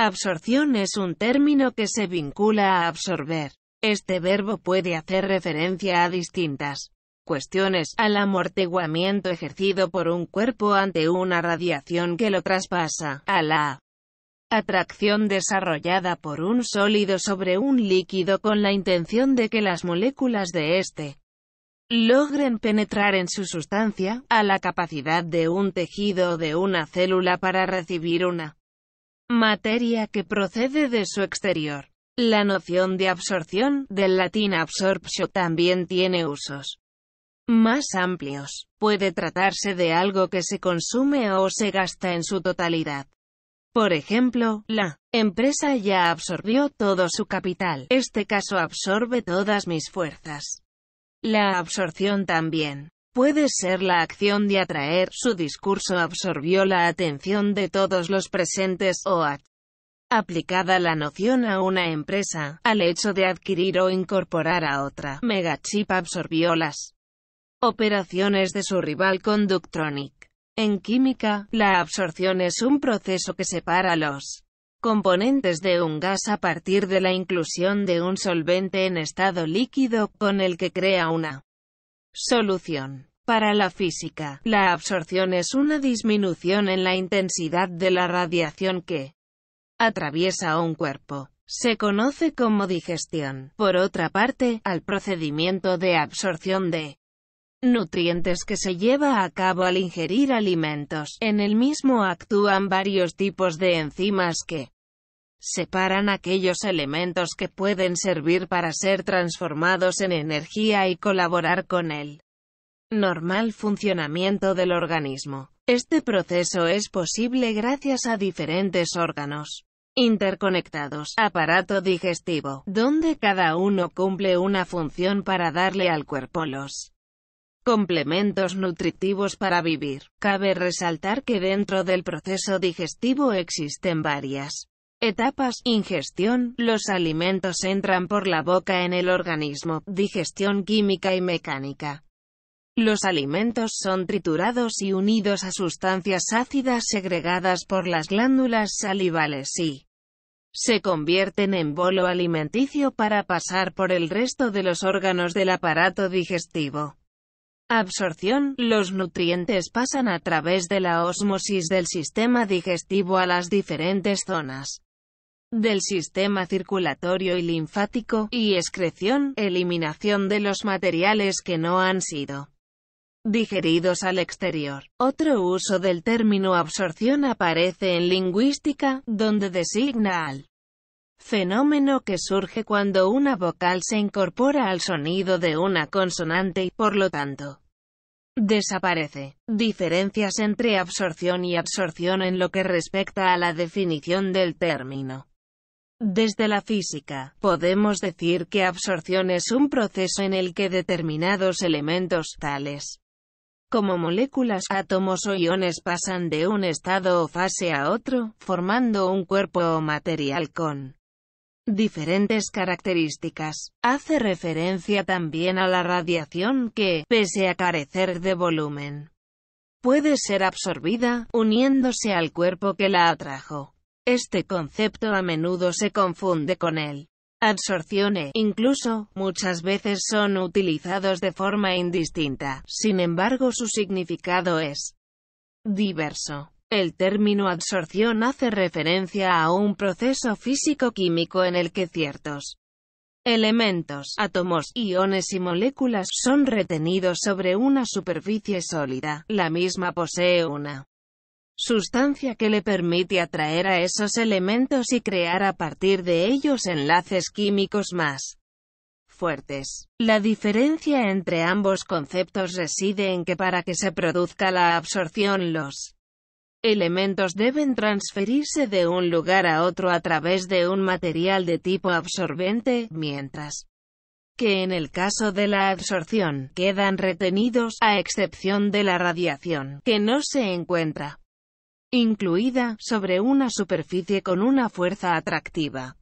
Absorción es un término que se vincula a absorber. Este verbo puede hacer referencia a distintas cuestiones, al amortiguamiento ejercido por un cuerpo ante una radiación que lo traspasa, a la atracción desarrollada por un sólido sobre un líquido con la intención de que las moléculas de éste logren penetrar en su sustancia, a la capacidad de un tejido o de una célula para recibir una materia que procede de su exterior. La noción de absorción, del latín absorptio, también tiene usos más amplios. Puede tratarse de algo que se consume o se gasta en su totalidad. Por ejemplo, la empresa ya absorbió todo su capital. Este caso absorbe todas mis fuerzas. La absorción también puede ser la acción de atraer. Su discurso absorbió la atención de todos los presentes o aplicada la noción a una empresa, al hecho de adquirir o incorporar a otra. Megachip absorbió las operaciones de su rival Conductronic. En química, la absorción es un proceso que separa los componentes de un gas a partir de la inclusión de un solvente en estado líquido, con el que crea una solución. Para la física, la absorción es una disminución en la intensidad de la radiación que atraviesa un cuerpo. Se conoce como digestión. Por otra parte, al procedimiento de absorción de nutrientes que se lleva a cabo al ingerir alimentos. En el mismo actúan varios tipos de enzimas que separan aquellos elementos que pueden servir para ser transformados en energía y colaborar con el normal funcionamiento del organismo. Este proceso es posible gracias a diferentes órganos interconectados, aparato digestivo, donde cada uno cumple una función para darle al cuerpo los complementos nutritivos para vivir. Cabe resaltar que dentro del proceso digestivo existen varias etapas. Ingestión. Los alimentos entran por la boca en el organismo. Digestión química y mecánica. Los alimentos son triturados y unidos a sustancias ácidas segregadas por las glándulas salivales y se convierten en bolo alimenticio para pasar por el resto de los órganos del aparato digestivo. Absorción. Los nutrientes pasan a través de la osmosis del sistema digestivo a las diferentes zonas del sistema circulatorio y linfático, y excreción, eliminación de los materiales que no han sido digeridos al exterior. Otro uso del término absorción aparece en lingüística, donde designa al fenómeno que surge cuando una vocal se incorpora al sonido de una consonante y, por lo tanto, desaparece. Diferencias entre absorción y absorción en lo que respecta a la definición del término. Desde la física, podemos decir que absorción es un proceso en el que determinados elementos, tales como moléculas, átomos o iones pasan de un estado o fase a otro, formando un cuerpo o material con diferentes características. Hace referencia también a la radiación que, pese a carecer de volumen, puede ser absorbida, uniéndose al cuerpo que la atrajo. Este concepto a menudo se confunde con el absorción e, incluso, muchas veces son utilizados de forma indistinta, sin embargo su significado es diverso. El término absorción hace referencia a un proceso físico-químico en el que ciertos elementos, átomos, iones y moléculas son retenidos sobre una superficie sólida. La misma posee una sustancia que le permite atraer a esos elementos y crear a partir de ellos enlaces químicos más fuertes. La diferencia entre ambos conceptos reside en que para que se produzca la absorción los elementos deben transferirse de un lugar a otro a través de un material de tipo absorbente, mientras que en el caso de la absorción, quedan retenidos, a excepción de la radiación, que no se encuentra incluida, sobre una superficie con una fuerza atractiva.